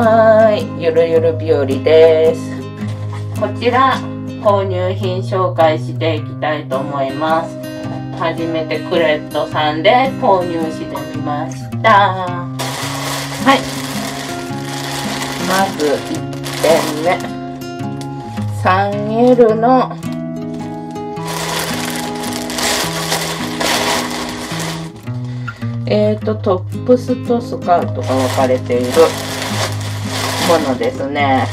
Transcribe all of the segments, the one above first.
はい、ゆるゆる日和です。こちら、購入品紹介していきたいと思います。初めてクレットさんで購入してみました。はい。まず1点目。3L のえーと、トップスとスカートが分かれているものですね。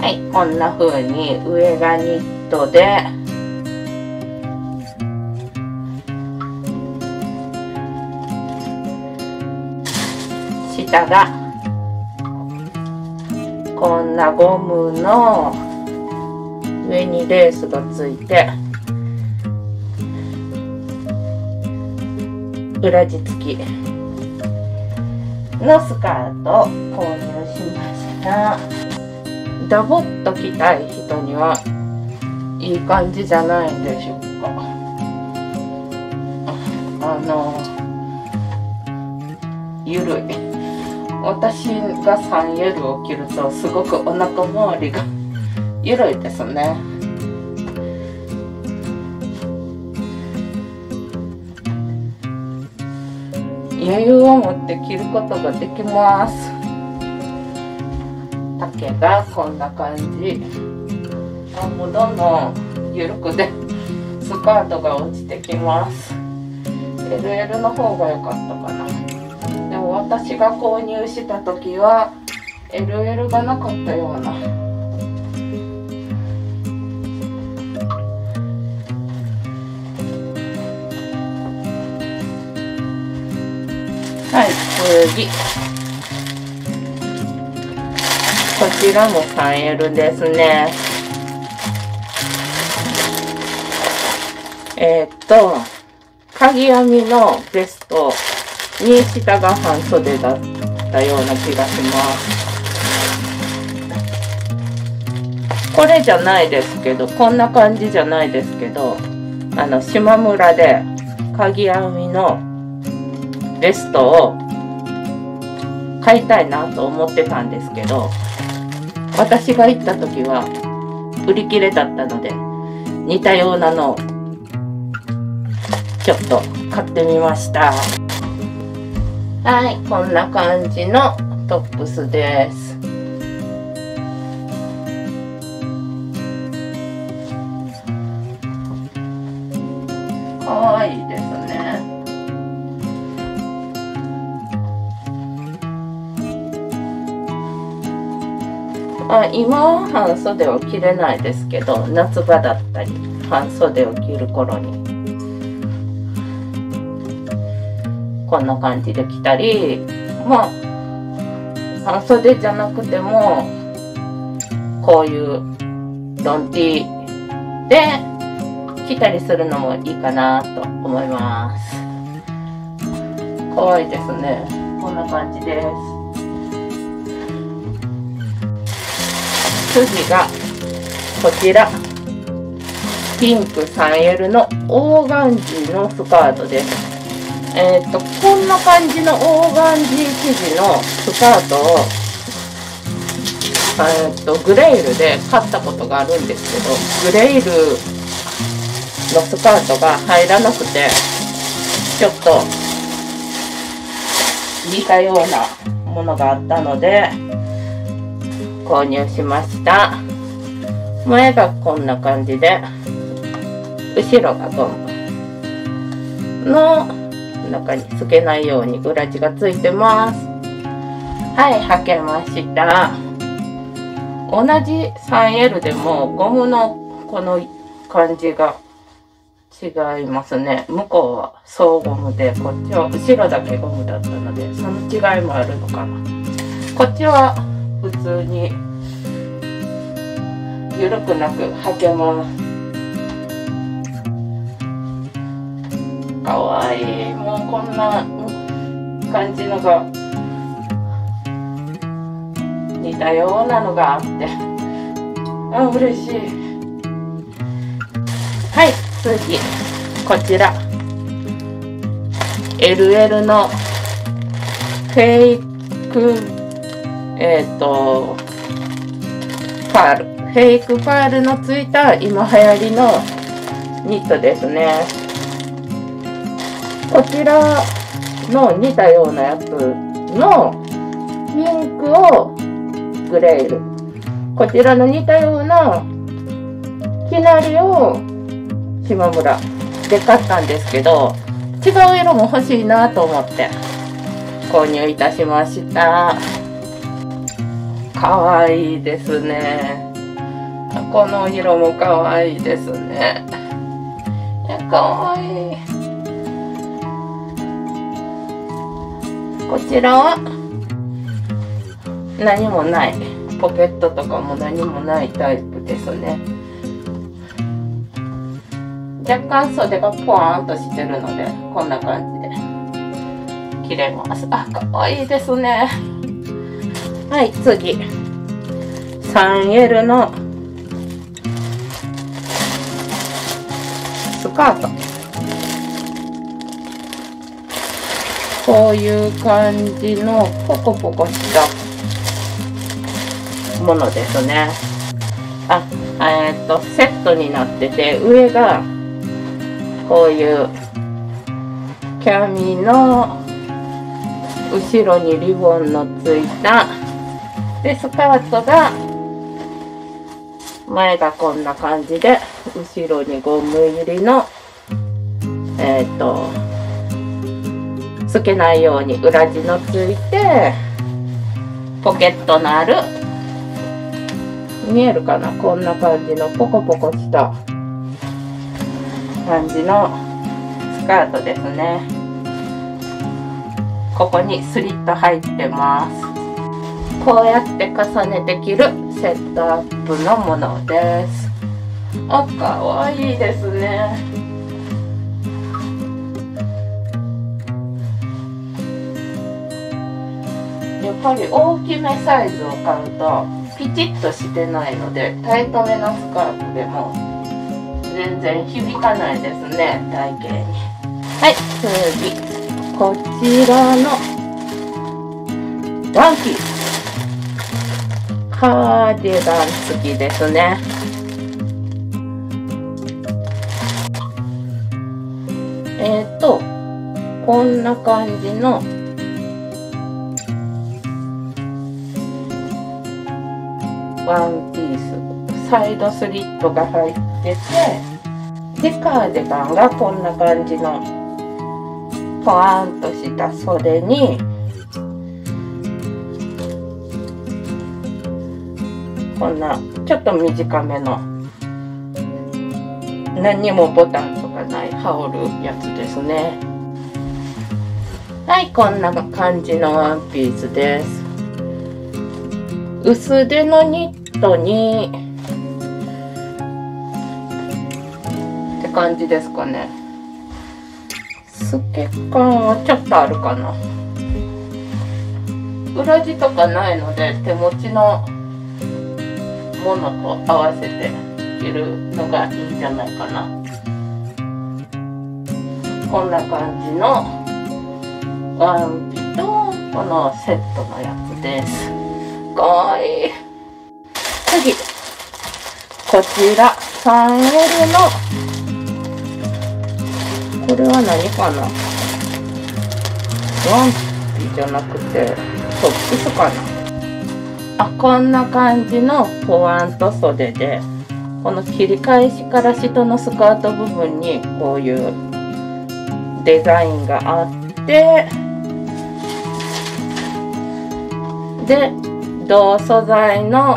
はい、こんな風に上がニットで、下が。こんなゴムの上にレースがついて。裏地付き。のスカートを購入しました。ダボっと着たい人にはいい感じじゃないんでしょうか。あのゆるい。私が 3L を着るとすごくお腹周りが ゆるいですね。余裕を持って着ることができます。丈がこんな感じ。あもうどんどん緩くでスカートが落ちてきます。LL の方が良かったかな。でも私が購入した時は LL がなかったようなはい。次。こちらも 3L ですね。えー、っと鍵編みのベストに下が半袖だったような気がします。これじゃないですけどこんな感じじゃないですけどあの島村で鍵編みのベストを買いたいなと思ってたんですけど私が行った時は売り切れだったので似たようなのをちょっと買ってみました。はいこんな感じのトップスです。あ今は半袖を着れないですけど夏場だったり半袖を着る頃に。こんな感じで着たりまあ半袖じゃなくてもこういうロンティーで着たりするのもいいかなと思います。かわいいですね。こんな感じです。次がこちら。ピンク 3L のオーガンジーのスカートです。えっ、とこんな感じのオーガンジー生地のスカートをえっ、とグレイルで買ったことがあるんですけどグレイルのスカートが入らなくてちょっと似たようなものがあったので購入しました。前がこんな感じで後ろがゴムの中につけないように裏地がついてます。はい履けました。同じ 3L でもゴムのこの感じが違いますね。向こうは総ゴムでこっちは後ろだけゴムだったのでその違いもあるのかな。こっちは普通に。緩くなく履けます。かわいい。もうこんな感じのが似たようなのがあって。あ嬉しい。はい次こちら。LL のフェイクえっ、ー、と、パール。フェイクパールのついた今流行りのニットですね。こちらの似たようなやつのピンクをグレール。こちらの似たようなきなりを島村で買ったんですけど、違う色も欲しいなと思って購入いたしました。かわいいですね。この色もかわいいですね。いや、かわいい。こちらは何もない。ポケットとかも何もないタイプですね。若干袖がポワーンとしてるので、こんな感じで切れます。あ、かわいいですね。はい、次。3L のスカート。こういう感じのポコポコしたものですね。あ、えっ、と、セットになってて、上がこういうキャミの後ろにリボンのついたでスカートが前がこんな感じで後ろにゴム入りのえっ、ー、とつけないように裏地のついてポケットのある見えるかな？こんな感じのポコポコした感じのスカートですね。ここにスリット入ってます。こうやって重ねて着るセットアップのものです。あかわいいですね。やっぱり大きめサイズを買うとピチッとしてないのでタイトめのスカートでも全然響かないですね体型に。はい次。こちらのワンピーカーディガン付きですね。えっ、ー、とこんな感じのワンピースサイドスリットが入っててでカーディガンがこんな感じのポワーンとした袖にこんなちょっと短めの何にもボタンとかない羽織るやつですね。はいこんな感じのワンピースです。薄手のニットにって感じですかね。透け感はちょっとあるかな。裏地とかないので手持ちのものと合わせて着るのがいいんじゃないかな。こんな感じのワンピとこのセットのやつです。かわいい。次。こちら 3L の。これは何かな？ワンピじゃなくてトップスかな？あこんな感じのポワンと袖でこの切り返しから下のスカート部分にこういうデザインがあってで同素材の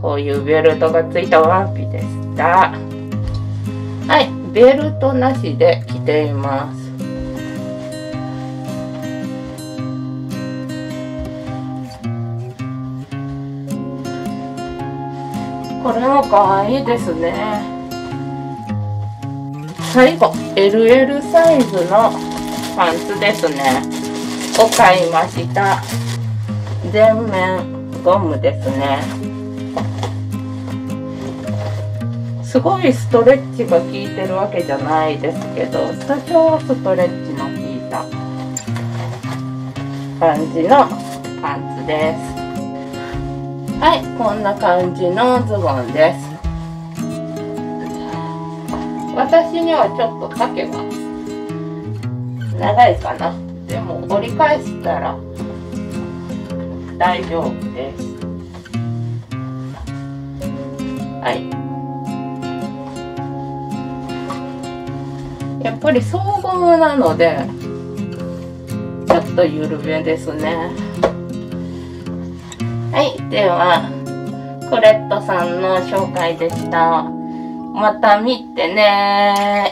こういうベルトがついたワンピでした。はいベルトなしで着ています。これも可愛いですね。最後 LL サイズのパンツですね。を買いました。全面ゴムですね。すごいストレッチが効いてるわけじゃないですけど多少ストレッチの効いた感じのパンツです。はいこんな感じのズボンです。私にはちょっと丈が長いかな。でも折り返したら大丈夫です。はい。やっぱり総合なのでちょっと緩めですね。はいではコレットさんの紹介でした。また見てね